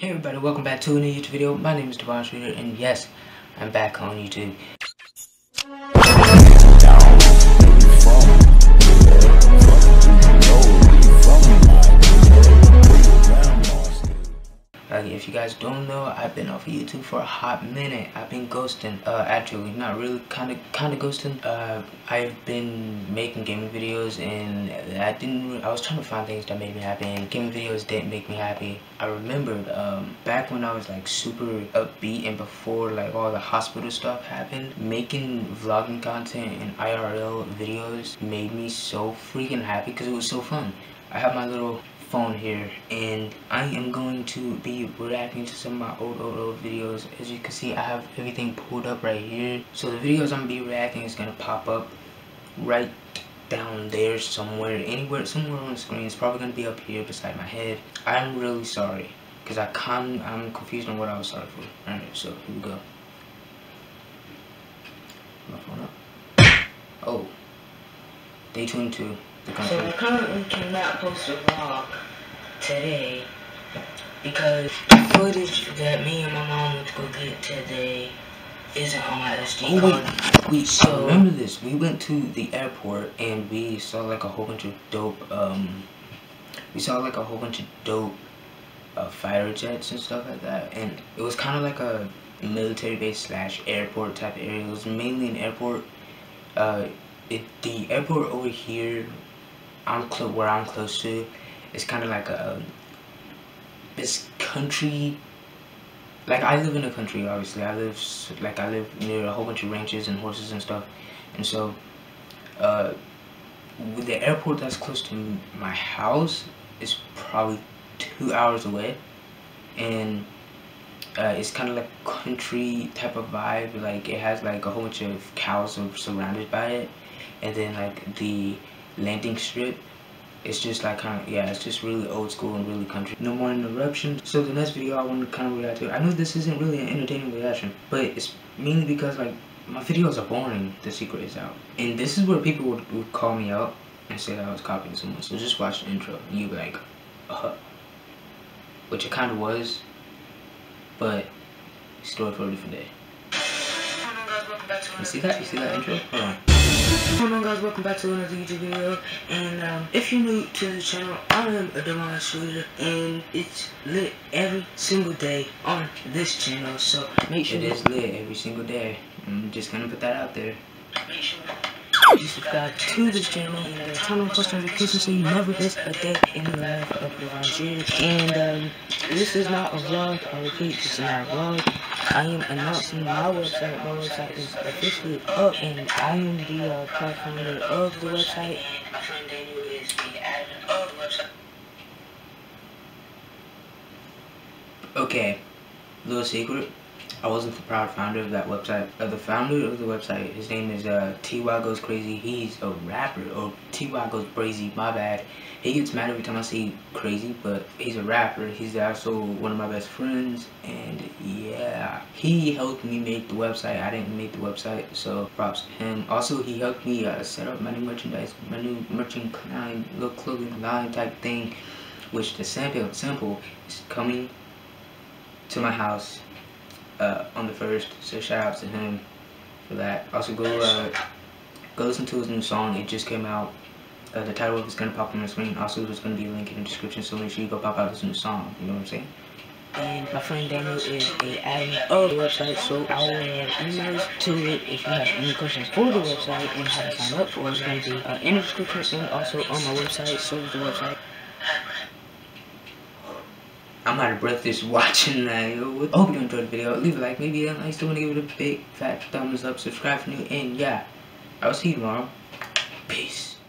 Hey everybody, welcome back to a new YouTube video. My name is Devon Streeter, and yes, I'm back on YouTube. I've been off of YouTube for a hot minute. I've been ghosting. Uh, actually, not really, kind of, kind of ghosting. Uh, I've been making gaming videos, and I didn't. I was trying to find things that made me happy, and gaming videos didn't make me happy. I remembered um, back when I was like super upbeat, and before like all the hospital stuff happened, making vlogging content and IRL videos made me so freaking happy because it was so fun. I have my little phone here and I am going to be reacting to some of my old old old videos. As you can see I have everything pulled up right here. So the videos I'm gonna be reacting is gonna pop up right down there somewhere anywhere somewhere on the screen. It's probably gonna be up here beside my head. I'm really sorry because I can't I'm confused on what I was sorry for. Alright so here we go. My phone up. Oh. Day 22 so I currently cannot post a vlog today because the footage that me and my mom went to go get today isn't on my SD oh, card. Wait, so remember this. We went to the airport and we saw like a whole bunch of dope um we saw like a whole bunch of dope uh, fighter jets and stuff like that and it was kind of like a military base slash airport type area. It was mainly an airport. Uh, it, the airport over here I'm close where I'm close to. It's kind of like a this country. Like I live in a country, obviously. I live like I live near a whole bunch of ranches and horses and stuff, and so uh, with the airport that's close to my house is probably two hours away, and uh, it's kind of like country type of vibe. Like it has like a whole bunch of cows surrounded by it, and then like the landing strip it's just like kind of yeah it's just really old school and really country. No more interruptions so the next video i want to kind of react to i know this isn't really an entertaining reaction but it's mainly because like my videos are boring. The secret is out. And this is where people would, would call me out and say that i was copying someone. So just watch the intro. And you'd be like uh-huh. Which it kind of was but story for a different day. You see that? You see that intro? Hold on Hello on guys, welcome back to another YouTube video, and um, if you're new to the channel, I am a Devon Shooter, and it's lit every single day on this channel, so make sure it is lit every single day, I'm just gonna put that out there. Make sure you subscribe to this channel and uh, turn on post notifications so you never miss a day in the life of Devon Shooter, and um, this is not a vlog, I repeat, this is not a vlog, I am announcing my website. My website is officially up, and I am the uh, proud founder of the website. The of the website. Okay, little secret. I wasn't the proud founder of that website. Uh, the founder of the website, his name is uh, Ty Goes Crazy. He's a rapper, or Ty Goes Crazy. My bad. He gets mad every time I say crazy, but he's a rapper. He's also one of my best friends, and yeah, he helped me make the website. I didn't make the website, so props to him. Also, he helped me uh, set up my new merchandise, my new merchant line, little clothing line type thing, which the sample sample is coming to my house uh, on the first. So shout out to him for that. Also go uh, go listen to his new song. It just came out. Uh, the title of it's gonna pop on the screen. Also, there's gonna be a link in the description, so make sure you go pop out his new song. You know what I'm saying? And my friend Daniel is a admin of the website, so I will add emails to it if you have any questions for the website and how to sign up for. It's going to be uh, in the description and also on my website, so the website. I'm out of breath just watching. Yo. Hope you enjoyed the video. Leave a like, maybe a like. Still want to give it a big fat thumbs up. Subscribe for new. And yeah, I'll see you tomorrow. Peace.